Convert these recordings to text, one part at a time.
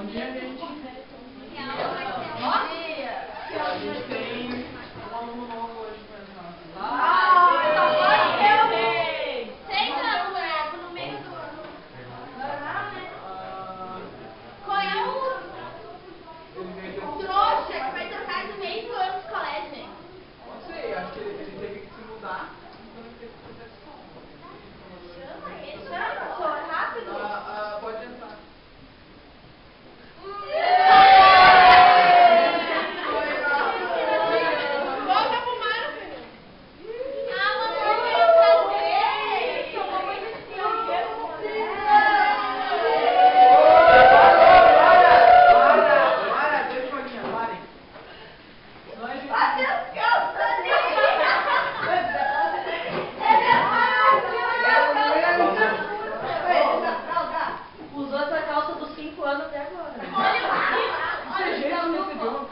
Bom dia, gente. Bom dia.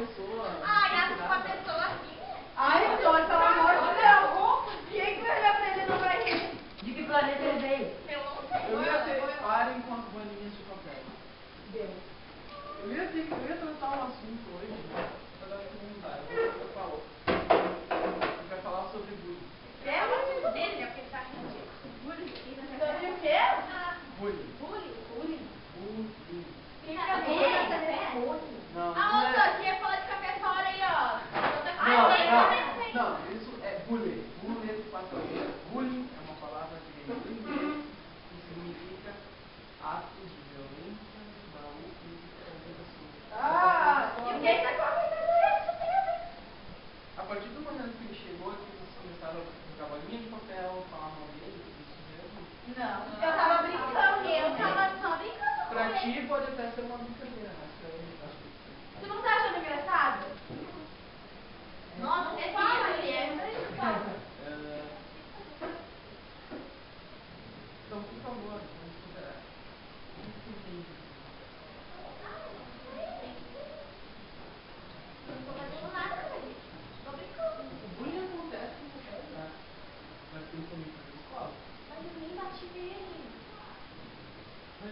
pessoa. Ai, acho que uma pessoa assim. Ai, Antônio, pelo amor de Deus. Quem que vai olhar pra ele não vai rir? De que planeta ele veio? Eu não sei. Eu ia ter para enquanto bolinhas de papel. Deus. Eu ia ter eu ia tratar um assunto hoje, mas acho que não dá. Eu falo. Vai falar sobre bullying. É, mas dele, né? Porque ele tá rindo. Bullying? Sobre o quê? Bullying.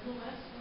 Bless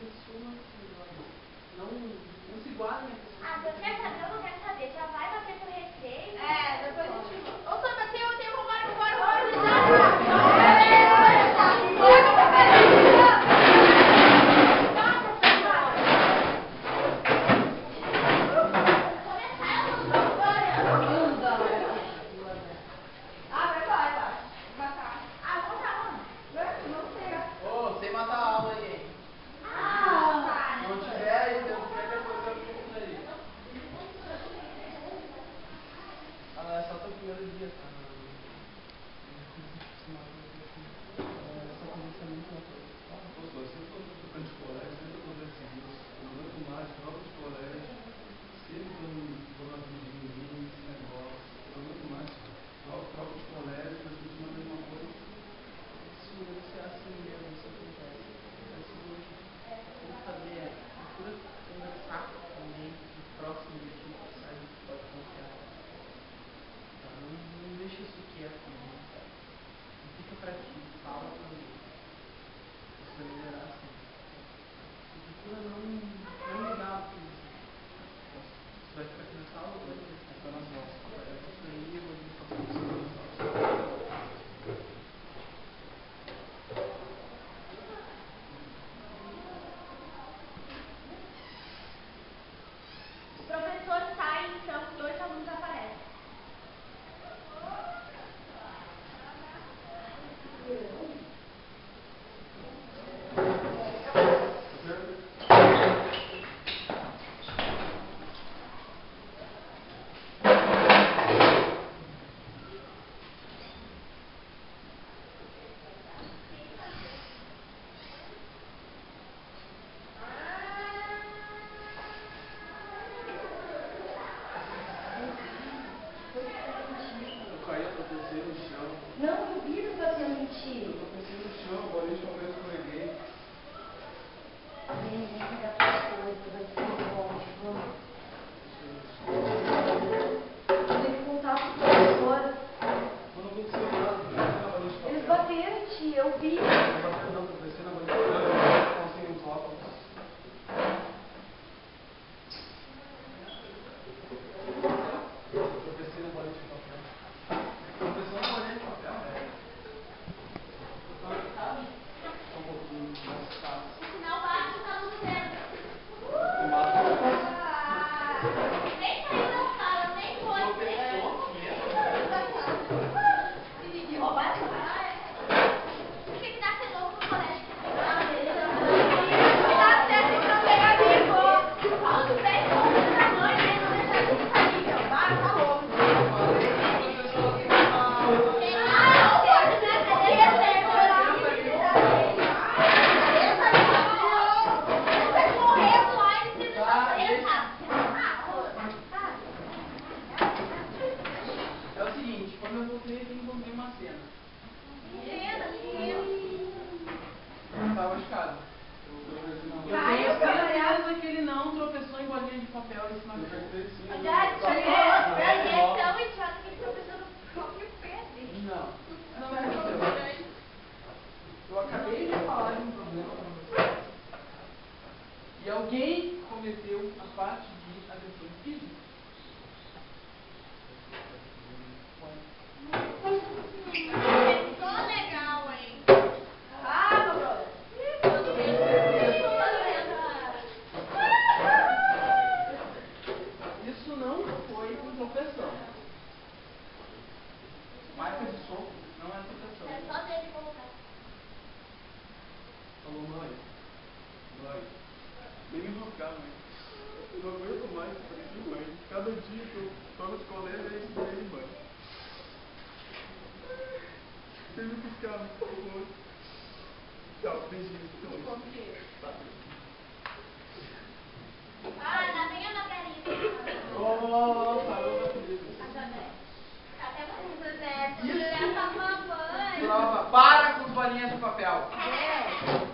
pessoa assim, olha, não, não se guarda. a. Ah, se eu quero saber, eu não quero saber. Já vai bater pro recreio. É, depois a gente Não duvido que você é mentiu. Eu no chão, o boliche uma que Eu pro Eles bateram, tia, eu vi. Não bateram não, aconteceu na bandeira, conseguiu um copo. mais. Nem me buscar. Eu não aguento mais prender mãe. Cada dia que eu estou na escola é isso daí, mãe. tem me buscar, por favor. Tchau, beijinho. Então, tá. Ah, tá lá vem a Margarida. Oh, parou da comida. A Janete. Tá até tá com José. José a mãe. Prova. Para com os bolinhas de papel. É.